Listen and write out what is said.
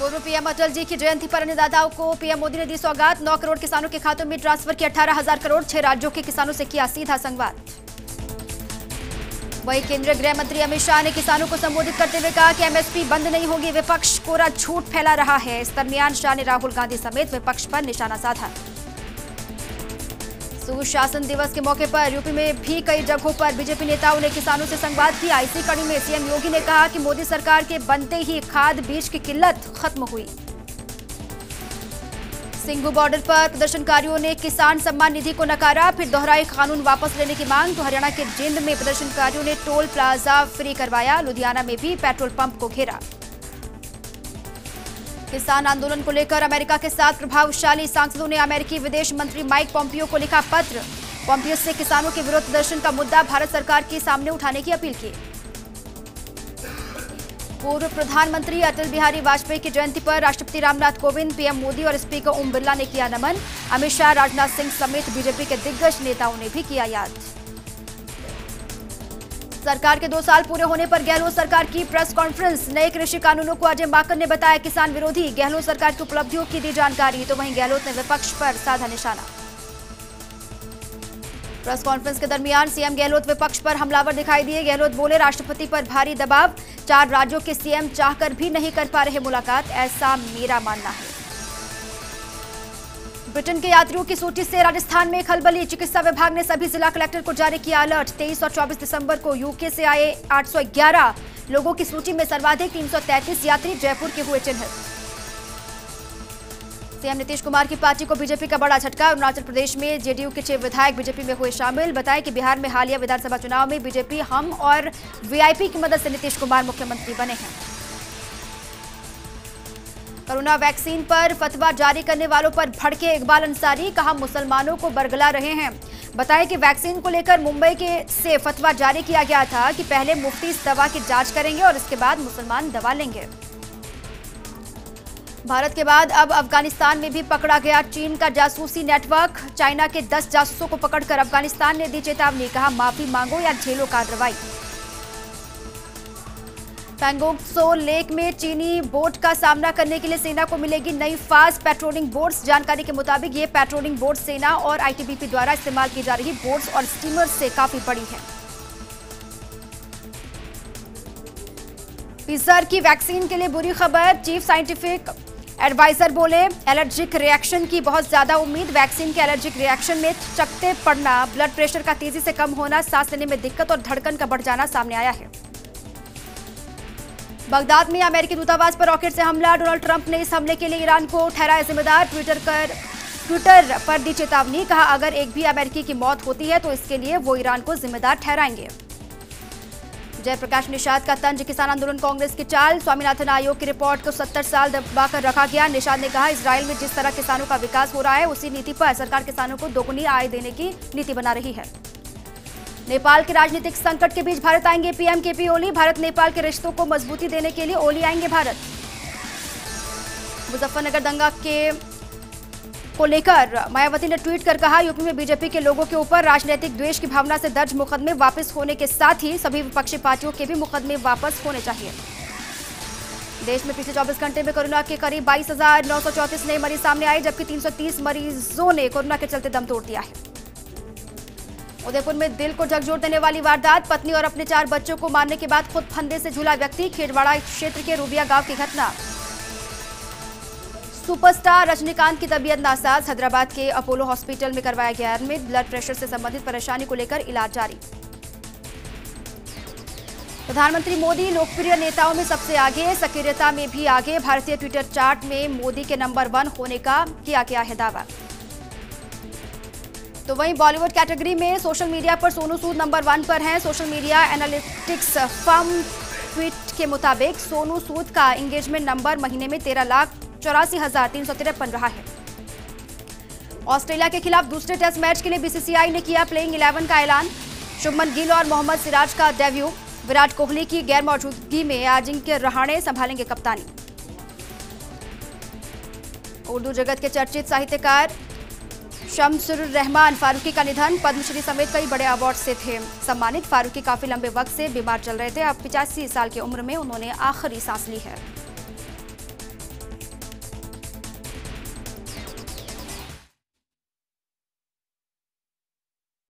पूर्व पीएम अटल जी की जयंती पर अन्नदाताओं को पीएम मोदी ने दी सौगात। नौ करोड़ किसानों के खातों में ट्रांसफ़र की अठारह हज़ार करोड़, छह राज्यों के किसानों से किया सीधा संवाद। वही केंद्रीय गृह मंत्री अमित शाह ने किसानों को संबोधित करते हुए कहा कि एमएसपी बंद नहीं होगी, विपक्ष कोरा झूठ फैला रहा है। इस दरमियान शाह ने राहुल गांधी समेत विपक्ष पर निशाना साधा। सुशासन दिवस के मौके पर यूपी में भी कई जगहों पर बीजेपी नेताओं ने किसानों से संवाद किया। इसी कड़ी में सीएम योगी ने कहा कि मोदी सरकार के बनते ही खाद बीज की किल्लत खत्म हुई। सिंघू बॉर्डर पर प्रदर्शनकारियों ने किसान सम्मान निधि को नकारा, फिर दोहराई कानून वापस लेने की मांग। तो हरियाणा के जिंद में प्रदर्शनकारियों ने टोल प्लाजा फ्री करवाया। लुधियाना में भी पेट्रोल पंप को घेरा। किसान आंदोलन को लेकर अमेरिका के साथ प्रभावशाली सांसदों ने अमेरिकी विदेश मंत्री माइक पॉम्पियो को लिखा पत्र। पॉम्पियो से किसानों के विरोध प्रदर्शन का मुद्दा भारत सरकार के सामने उठाने की अपील की। पूर्व प्रधानमंत्री अटल बिहारी वाजपेयी की जयंती पर राष्ट्रपति रामनाथ कोविंद, पीएम मोदी और स्पीकर ओम बिरला ने किया नमन। अमित शाह, राजनाथ सिंह समेत बीजेपी के दिग्गज नेताओं ने भी किया याद। सरकार के दो साल पूरे होने पर गहलोत सरकार की प्रेस कॉन्फ्रेंस। नए कृषि कानूनों को अजय माकन ने बताया, किसान विरोधी गहलोत सरकार की उपलब्धियों की दी जानकारी। तो वहीं गहलोत ने विपक्ष पर साधा निशाना। प्रेस कॉन्फ्रेंस के दरमियान सीएम गहलोत विपक्ष पर हमलावर दिखाई दिए। गहलोत बोले, राष्ट्रपति पर भारी दबाव। चार राज्यों के सीएम चाहकर भी नहीं कर पा रहे मुलाकात। ऐसा मेरा मानना है। ब्रिटेन के यात्रियों की सूची से राजस्थान में खलबली चिकित्सा विभाग ने सभी जिला कलेक्टर को जारी किया अलर्ट। 23 और 24 दिसंबर को यूके से आए 811 लोगों की सूची में सर्वाधिक 333 यात्री जयपुर के हुए चिन्हित। सीएम नीतीश कुमार की पार्टी को बीजेपी का बड़ा झटका, अरुणाचल प्रदेश में जेडीयू के छह विधायक बीजेपी में हुए शामिल। बताया कि बिहार में हालिया विधानसभा चुनाव में बीजेपी हम और वीआईपी की मदद से नीतीश कुमार मुख्यमंत्री बने हैं। कोरोना वैक्सीन पर फतवा जारी करने वालों पर भड़के इकबाल अंसारी, कहा मुसलमानों को बरगला रहे हैं। बताया कि वैक्सीन को लेकर मुंबई के से फतवा जारी किया गया था कि पहले मुफ्ती इस दवा की जाँच करेंगे और इसके बाद मुसलमान दवा लेंगे। भारत के बाद अब अफ़गानिस्तान में भी पकड़ा गया चीन का जासूसी नेटवर्क। चाइना के 10 जासूसों को पकड़कर अफ़गानिस्तान ने दी चेतावनी, कहा माफ़ी मांगो या झेलो कार्रवाई। पैंगोंगसो लेक में चीनी बोट का सामना करने के लिए सेना को मिलेगी नई फास्ट पेट्रोलिंग बोट्स। जानकारी के मुताबिक ये पेट्रोलिंग बोट सेना और आईटीबीपी द्वारा इस्तेमाल की जा रही बोट्स और स्टीमर्स से काफ़ी बड़ी है। पिजर की वैक्सीन के लिए बुरी खबर, चीफ साइंटिफिक एडवाइजर बोले, एलर्जिक रिएक्शन की बहुत ज़्यादा उम्मीद। वैक्सीन के एलर्जिक रिएक्शन में चकते पड़ना, ब्लड प्रेशर का तेज़ी से कम होना, सांस लेने में दिक्कत और धड़कन का बढ़ जाना सामने आया है। बगदाद में अमेरिकी दूतावास पर रॉकेट से हमला। डोनाल्ड ट्रंप ने इस हमले के लिए ईरान को ठहराया जिम्मेदार। ट्विटर कर, ट्विटर पर दी चेतावनी, कहा अगर एक भी अमेरिकी की मौत होती है तो इसके लिए वो ईरान को जिम्मेदार ठहराएँगे। जयप्रकाश निषाद का तंज, किसान आंदोलन कांग्रेस की चाल। स्वामीनाथन आयोग की रिपोर्ट को 70 साल दबाकर रखा गया। निषाद ने कहा इसराइल में जिस तरह किसानों का विकास हो रहा है, उसी नीति पर सरकार किसानों को दोगुनी आय देने की नीति बना रही है। नेपाल के राजनीतिक संकट के बीच भारत आएँगे पीएम केपी ओली। भारत नेपाल के रिश्तों को मजबूती देने के लिए ओली आएँगे भारत। मुजफ्फरनगर दंगा के को लेकर मायावती ने ट्वीट कर कहा, यूपी में बीजेपी के लोगों के ऊपर राजनीतिक द्वेष की भावना से दर्ज मुकदमे वापस होने के साथ ही सभी विपक्षी पार्टियों के भी मुकदमे वापस होने चाहिए। देश में पिछले 24 घंटे में कोरोना के करीब बाईस नए मरीज़ सामने आए, जबकि 330 मरीजों ने कोरोना के चलते दम तोड़ दिया है। उदयपुर में दिल को झकझोर देने वाली वारदात, पत्नी और अपने चार बच्चों को मारने के बाद खुद फंदे से झूला व्यक्ति खेड़वाड़ा क्षेत्र के रूबिया गाँव की घटना। सुपरस्टार रजनीकांत की तबीयत नासाज, हैदराबाद के अपोलो हॉस्पिटल में करवाया गया एडमिट ब्लड प्रेशर से संबंधित परेशानी को लेकर इलाज जारी। प्रधानमंत्री मोदी लोकप्रिय नेताओं में सबसे आगे, सक्रियता में भी आगे। भारतीय ट्विटर चार्ट में मोदी के नंबर वन होने का किया गया है दावा। तो वहीं बॉलीवुड कैटेगरी में सोशल मीडिया पर सोनू सूद नंबर वन पर हैं। Social media analytics firm tweet के मुताबिक सोनू सूद का एंगेजमेंट नंबर महीने में तेरह लाख चौरासी हज़ार तीन सौ तिरपन रहा है। ऑस्ट्रेलिया के खिलाफ दूसरे टेस्ट मैच के लिए बीसीसीआई ने किया प्लेइंग इलेवन का ऐलान। शुभमन गिल और मोहम्मद सिराज का डेब्यू विराट कोहली की गैर मौजूदगी में अजिंक्य रहाणे संभालेंगे कप्तानी। उर्दू जगत के चर्चित साहित्यकार शमसुर रहमान फारूकी का निधन, पद्मश्री समेत कई बड़े अवार्ड से थे। सम्मानित फारूकी काफ़ी लंबे वक्त से बीमार चल रहे थे। अब पिचासी साल की उम्र में उन्होंने आखिरी सांस ली है।